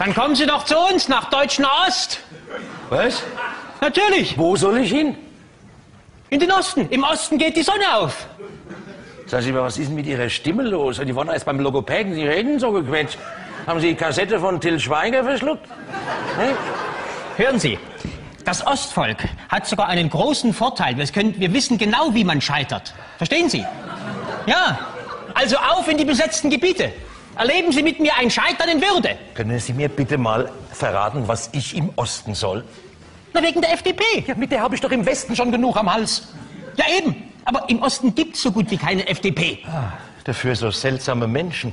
Dann kommen Sie doch zu uns nach Deutschen Ost. Was? Natürlich. Wo soll ich hin? In den Osten. Im Osten geht die Sonne auf. Sagen Sie mal, was ist denn mit Ihrer Stimme los? Die waren erst beim Logopäden, Sie reden so gequetscht. Haben Sie die Kassette von Till Schweiger verschluckt? Hä? Hören Sie, das Ostvolk hat sogar einen großen Vorteil. Wir, können, wir wissen genau, wie man scheitert. Verstehen Sie? Ja. Also auf in die besetzten Gebiete. Erleben Sie mit mir ein Scheitern in Würde. Können Sie mir bitte mal verraten, was ich im Osten soll? Na, wegen der FDP. Ja, mit der habe ich doch im Westen schon genug am Hals. Ja, eben. Aber im Osten gibt es so gut wie keine FDP. Ah, dafür so seltsame Menschen.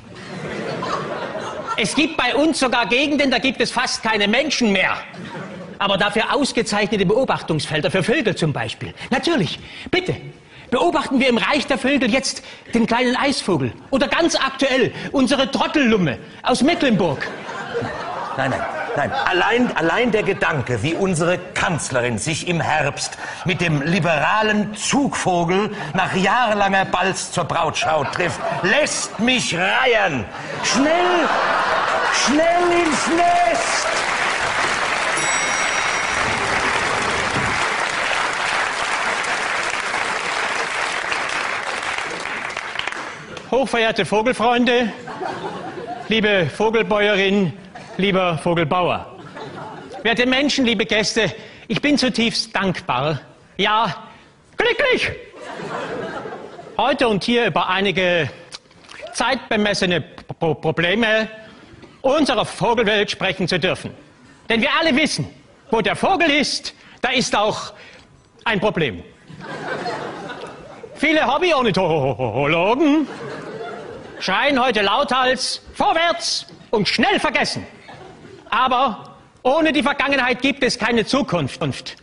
Es gibt bei uns sogar Gegenden, da gibt es fast keine Menschen mehr. Aber dafür ausgezeichnete Beobachtungsfelder für Vögel zum Beispiel. Natürlich, bitte. Beobachten wir im Reich der Vögel jetzt den kleinen Eisvogel oder ganz aktuell unsere Trottellumme aus Mecklenburg. Nein, nein, nein. Allein, allein der Gedanke, wie unsere Kanzlerin sich im Herbst mit dem liberalen Zugvogel nach jahrelanger Balz zur Brautschau trifft, lässt mich reiern. Schnell, schnell ins Nest! Hochverehrte Vogelfreunde, liebe Vogelbäuerin, lieber Vogelbauer. Werte Menschen, liebe Gäste, ich bin zutiefst dankbar, ja, glücklich, heute und hier über einige zeitbemessene Probleme unserer Vogelwelt sprechen zu dürfen. Denn wir alle wissen, wo der Vogel ist, da ist auch ein Problem. Viele Hobby-Ornithologen schreien heute lauthals vorwärts und schnell vergessen. Aber ohne die Vergangenheit gibt es keine Zukunft.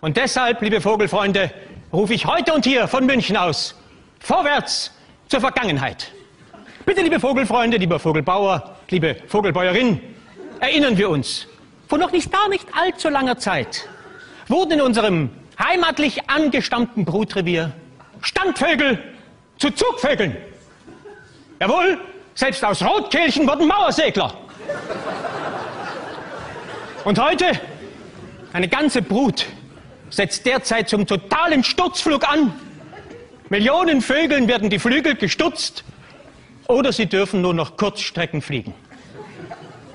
Und deshalb, liebe Vogelfreunde, rufe ich heute und hier von München aus vorwärts zur Vergangenheit. Bitte, liebe Vogelfreunde, lieber Vogelbauer, liebe Vogelbäuerin, erinnern wir uns, vor noch nicht gar nicht allzu langer Zeit wurden in unserem heimatlich angestammten Brutrevier Standvögel zu Zugvögeln. Jawohl, selbst aus Rotkehlchen wurden Mauersegler. Und heute, eine ganze Brut setzt derzeit zum totalen Sturzflug an. Millionen Vögeln werden die Flügel gestutzt oder sie dürfen nur noch Kurzstrecken fliegen.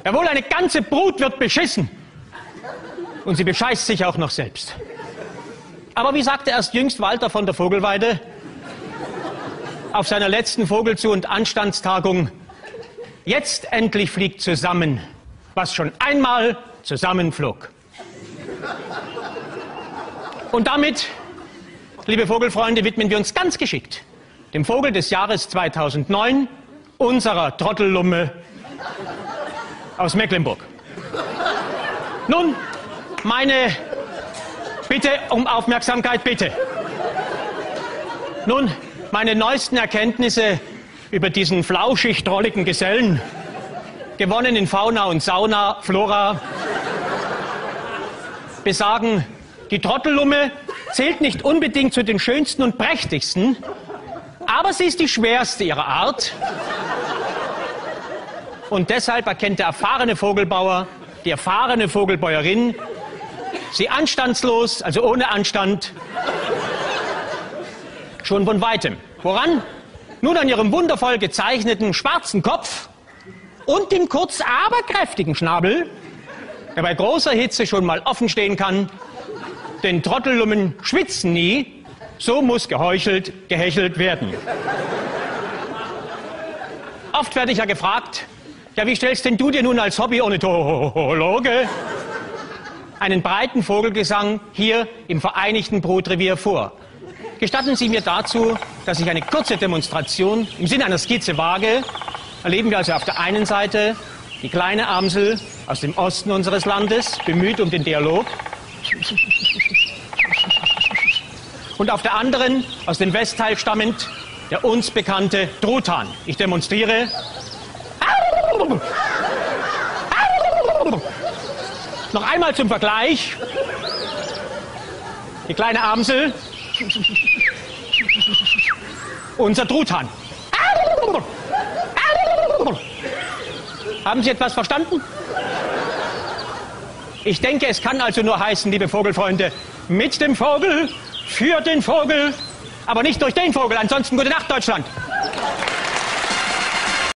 Jawohl, eine ganze Brut wird beschissen. Und sie bescheißt sich auch noch selbst. Aber wie sagte erst jüngst Walter von der Vogelweide auf seiner letzten Vogelzu- und Anstandstagung, jetzt endlich fliegt zusammen, was schon einmal zusammenflog. Und damit, liebe Vogelfreunde, widmen wir uns ganz geschickt dem Vogel des Jahres 2009, unserer Trottellumme aus Mecklenburg. Nun, meine Bitte um Aufmerksamkeit, bitte. Nun, meine neuesten Erkenntnisse über diesen flauschig drolligen Gesellen, gewonnen in Fauna und Sauna, Flora, besagen, die Trottellumme zählt nicht unbedingt zu den schönsten und prächtigsten, aber sie ist die schwerste ihrer Art. Und deshalb erkennt der erfahrene Vogelbauer, die erfahrene Vogelbäuerin Sie anstandslos, also ohne Anstand, schon von weitem. Woran? Nun an ihrem wundervoll gezeichneten schwarzen Kopf und dem kurz aber kräftigen Schnabel, der bei großer Hitze schon mal offen stehen kann. Denn Trottellummen schwitzen nie, so muss geheuchelt, gehechelt werden. Oft werde ich ja gefragt, ja, wie stellst denn du dir nun als Hobby-Ornithologe einen breiten Vogelgesang hier im Vereinigten Brutrevier vor. Gestatten Sie mir dazu, dass ich eine kurze Demonstration im Sinne einer Skizze wage. Erleben wir also auf der einen Seite die kleine Amsel aus dem Osten unseres Landes, bemüht um den Dialog. Und auf der anderen, aus dem Westteil stammend, der uns bekannte Truthahn. Ich demonstriere. Noch einmal zum Vergleich. Die kleine Amsel. Unser Truthahn. Haben Sie etwas verstanden? Ich denke, es kann also nur heißen, liebe Vogelfreunde, mit dem Vogel, für den Vogel, aber nicht durch den Vogel. Ansonsten gute Nacht, Deutschland.